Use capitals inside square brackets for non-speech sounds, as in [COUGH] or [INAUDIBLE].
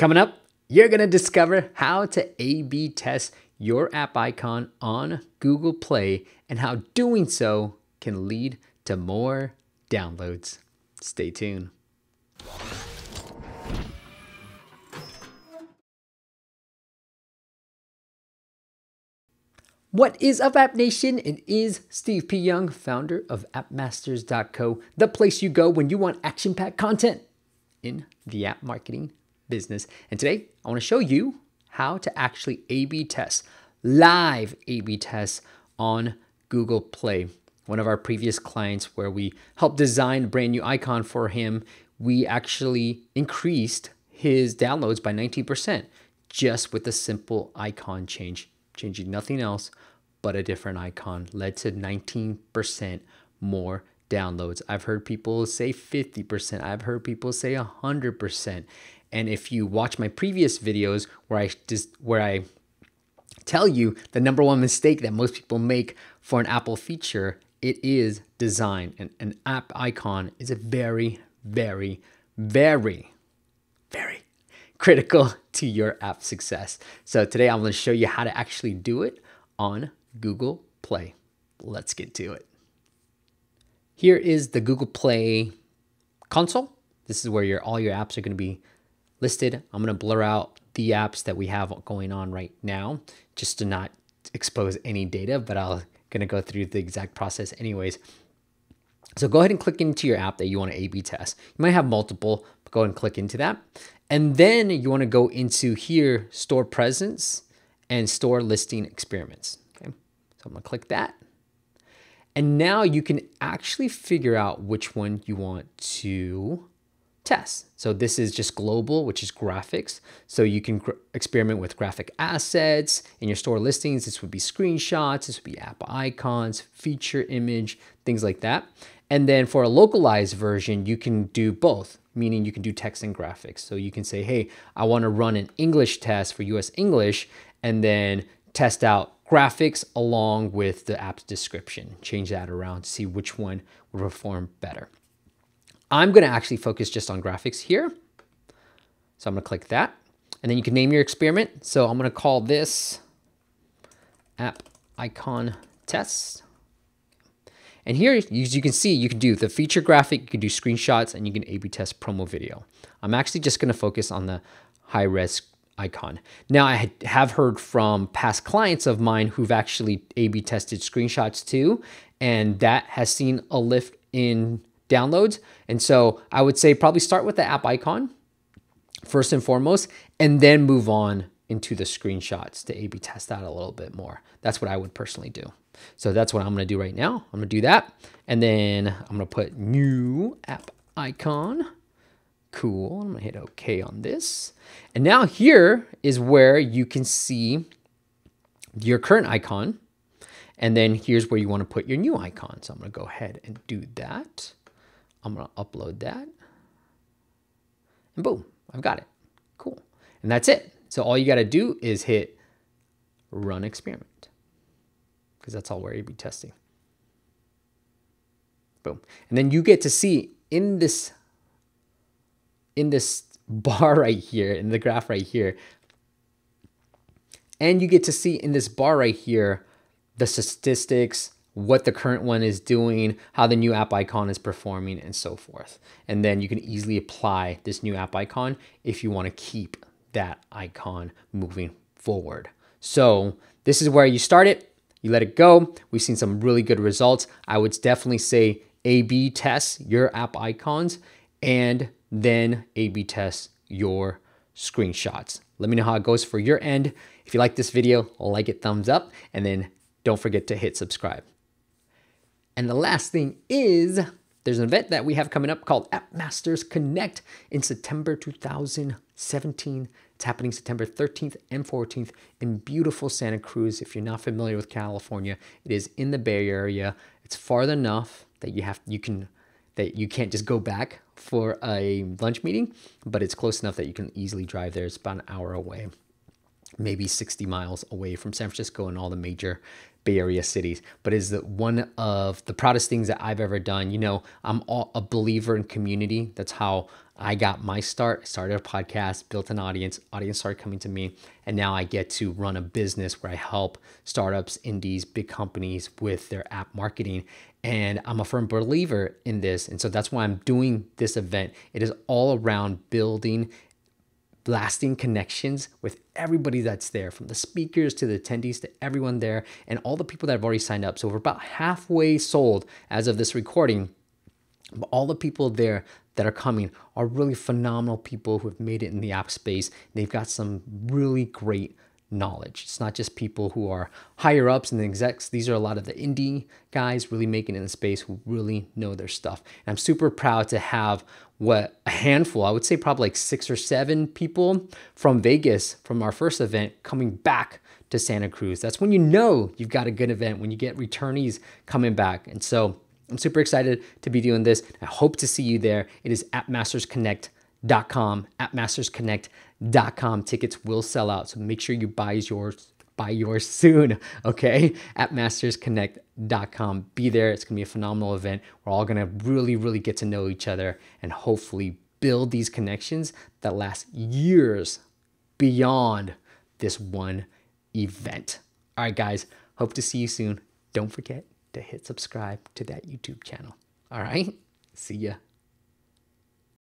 Coming up, you're going to discover how to A B test your app icon on Google Play and how doing so can lead to more downloads. Stay tuned. What is up, App Nation? It is Steve P. Young, founder of AppMasters.co, the place you go when you want action packed content in the app marketing business. And today I want to show you how to actually A B test, live A B test on Google Play. One of our previous clients, where we helped design a brand new icon for him, we actually increased his downloads by 19% just with a simple icon change. Changing nothing else but a different icon led to 19% more downloads. I've heard people say 50%. I've heard people say 100%. And if you watch my previous videos where I just where I tell you the number one mistake that most people make for an Apple feature, it is design. And an app icon is a very, very, very, very critical [LAUGHS] to your app success. So today I'm going to show you how to actually do it on Google Play. Let's get to it. Here is the Google Play console. This is where your all your apps are going to be listed. I'm going to blur out the apps that we have going on right now just to not expose any data, but I'm going to go through the exact process anyways. So go ahead and click into your app that you want to A-B test. You might have multiple, but go ahead and click into that. And then you want to go into here, store presence and store listing experiments. Okay, so I'm to click that. And now you can actually figure out which one you want to test. So this is just global, which is graphics. So you can experiment with graphic assets in your store listings. This would be screenshots, this would be app icons, feature image, things like that. And then for a localized version, you can do both, meaning you can do text and graphics. So you can say, hey, I want to run an English test for US English and then test out graphics along with the app's description. Change that around to see which one will perform better. I'm going to actually focus just on graphics here. So I'm to click that. And then you can name your experiment. So I'm going to call this app icon test. And here, as you can see, you can do the feature graphic, you can do screenshots, and you can A-B test promo video. I'm actually just going to focus on the high-res icon. Now, I have heard from past clients of mine who've actually A-B tested screenshots too, and that has seen a lift in downloads. And so I would say probably start with the app icon first and foremost, and then move on into the screenshots to A-B test that a little bit more. That's what I would personally do. So that's what I'm gonna do right now. I'm gonna do that. And then I'm gonna put new app icon. Cool, I'm gonna hit okay on this. And now here is where you can see your current icon. And then here's where you wanna put your new icon. So I'm gonna go ahead and do that. I'm going to upload that. And boom, I've got it. Cool. And that's it. So all you got to do is hit run experiment because that's all we're A-B testing. Boom. And then you get to see in this in this [LAUGHS] bar right here, in the graph right here, and you get to see in this bar right here, the statistics, what the current one is doing, how the new app icon is performing, and so forth. And then you can easily apply this new app icon if you want to keep that icon moving forward. So this is where you start it, you let it go. We've seen some really good results. I would definitely say A-B test your app icons and then A-B test your screenshots. Let me know how it goes for your end. If you like this video, like it, thumbs up, and then don't forget to hit subscribe. And the last thing is there's an event that we have coming up called App Masters Connect in September 2017. It's happening September 13th and 14th in beautiful Santa Cruz. If you're not familiar with California, it is in the Bay Area. It's far enough that you have you can that you can't just go back for a lunch meeting, but it's close enough that you can easily drive there. It's about an hour away. Maybe 60 miles away from San Francisco and all the major Bay Area cities, but is that one of the proudest things that I've ever done. You know, I'm all, a believer in community. That's how I got my start. Started a podcast, built an audience, audience started coming to me, and now I get to run a business where I help startups, indies, big companies with their app marketing. And I'm a firm believer in this. And so that's why I'm doing this event. It is all around building lasting connections with everybody that's there, from the speakers to the attendees to everyone there, and all the people that have already signed up. So we're about halfway sold as of this recording. But all the people there that are coming are really phenomenal people who have made it in the app space. They've got some really great knowledge. It's not just people who are higher ups and the execs. These are a lot of the indie guys really making in the space who really know their stuff. And I'm super proud to have what a handful, I would say probably like six or seven people from Vegas from our first event coming back to Santa Cruz. That's when you know you've got a good event when you get returnees coming back. And so I'm super excited to be doing this. I hope to see you there. It is appmastersconnect.com, appmastersconnect.com. Tickets will sell out, so make sure you buy yours buy yours [LAUGHS] soon, okay? appmastersconnect.com. Be there. It's going to be a phenomenal event. We're all going to really, really get to know each other and hopefully build these connections that last years beyond this one event. All right, guys, hope to see you soon. Don't forget to hit subscribe to that YouTube channel. All right, see ya.